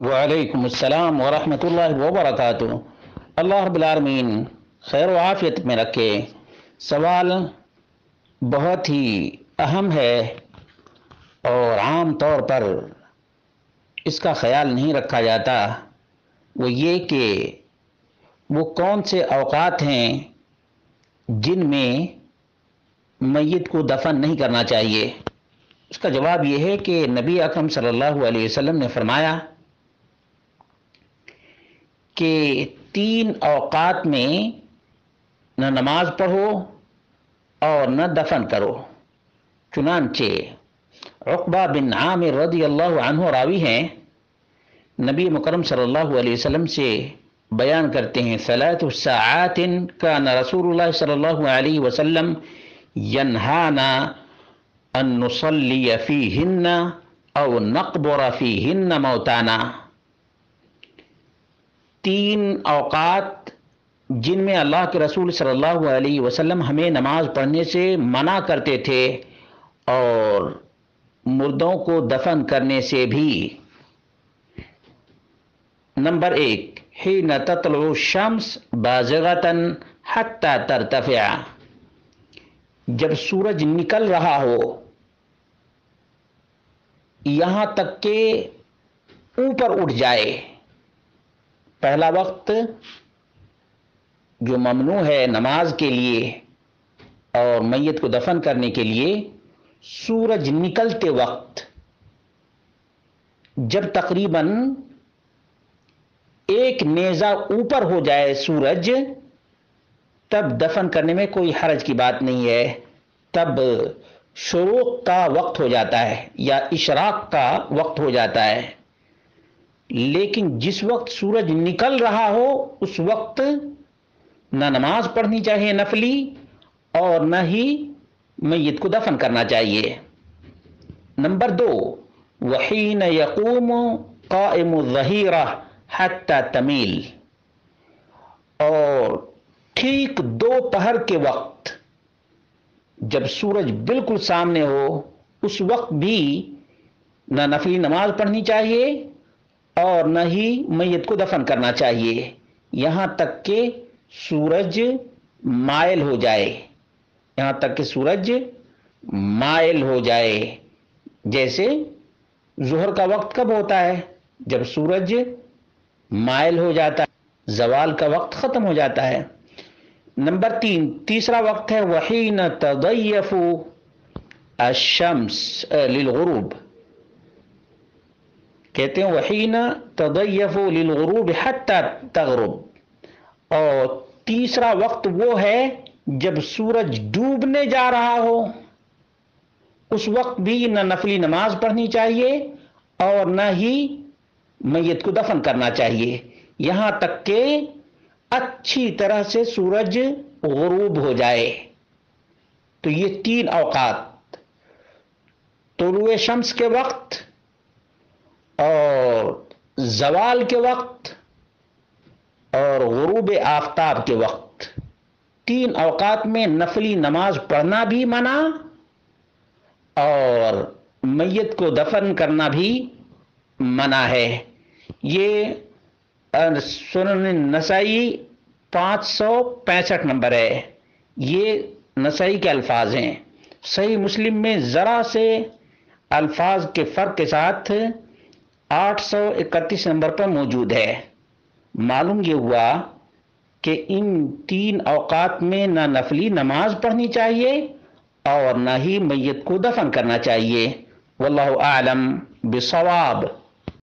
وعلیکم السلام ورحمۃ اللہ وبرکاتہ۔ اللہ رب العالمین خیر و عافیت میں رکھے۔ سوال بہت ہی اہم ہے اور عام طور پر اس کا خیال نہیں رکھا جاتا۔ وہ یہ کہ وہ کون سے اوقات ہیں جن میں میت کو دفن نہیں کرنا چاہیے۔ اس کا جواب یہ ہے کہ نبی اکرم صلی اللہ علیہ وسلم نے فرمایا کہ تین اوقات میں نہ نماز پڑھو اور نہ دفن کرو۔ چنانچہ عقبہ بن عامر رضی اللہ عنہ راوی ہیں۔ نبی مکرم صلی اللہ علیہ وسلم سے بیان کرتے ہیں صلاۃ الساعات کان رسول اللہ صلی اللہ علیہ وسلم ینہانا ان نصلی فیہن او نقبر فیہن موتانا۔ تین اوقات جن میں اللہ کے رسول صلی اللہ علیہ وسلم ہمیں نماز پڑھنے سے منع کرتے تھے اور مردوں کو دفن کرنے سے بھی۔ نمبر ایک ہی نتلو شمس بازغتاً حتی ترتفع۔ جب سورج نکل رہا ہو، یہاں تک کہ اوپر اٹھ جائے۔ پہلا وقت جو ممنوع ہے نماز کے لیے اور میت کو دفن کرنے کے لیے، سورج نکلتے وقت، جب تقریباً ایک نیزہ اوپر ہو جائے سورج، تب دفن کرنے میں کوئی حرج کی بات نہیں ہے۔ تب شروق کا وقت ہو جاتا ہے یا اشراق کا وقت ہو جاتا ہے۔ لیکن جس وقت سورج نکل رہا ہو، اس وقت نہ نماز پڑھنی چاہیے نفلی اور نہ ہی میت کو دفن کرنا چاہیے۔ نمبر دو، وحین یقوم قائم الظہیرہ حتی تمیل۔ اور ٹھیک دو پہر کے وقت جب سورج بالکل سامنے ہو، اس وقت بھی نہ نفلی نماز پڑھنی چاہیے اور نہ ہی میت کو دفن کرنا چاہیے۔ یہاں تک کہ سورج مائل ہو جائے۔ یہاں تک کہ سورج مائل ہو جائے۔ جیسے ظہر کا وقت کب ہوتا ہے؟ جب سورج مائل ہو جاتا ہے، زوال کا وقت ختم ہو جاتا ہے۔ نمبر تین، تیسرا وقت ہے، وحین تضیف الشمس للغروب۔ کہتے ہیں وحین تضیف للغروب حتی تغرب. اور تیسرا وقت وہ ہے جب سورج ڈوبنے جا رہا ہو۔ اس وقت بھی نہ نفلی نماز پڑھنی چاہیے اور نہ ہی میت کو دفن کرنا چاہیے۔ یہاں تک کہ اچھی طرح سے سورج غروب ہو جائے۔ تو یہ تین اوقات۔ طلوع شمس کے وقت اور زوال کے وقت اور غروب آفتاب کے وقت۔ تین اوقات میں نفلی نماز پڑھنا بھی منع اور میت کو دفن کرنا بھی منع ہے۔ یہ سنن نسائی پانچ سو پینسٹھ نمبر ہے۔ یہ نسائی کے الفاظ ہیں۔ صحیح مسلم میں ذرا سے الفاظ کے فرق کے ساتھ آٹھ سو اکتیس نمبر پر موجود ہے۔ معلوم یہ ہوا کہ ان تین اوقات میں نہ نفلی نماز پڑھنی چاہیے اور نہ ہی میت کو دفن کرنا چاہیے۔ واللہ اعلم بصواب۔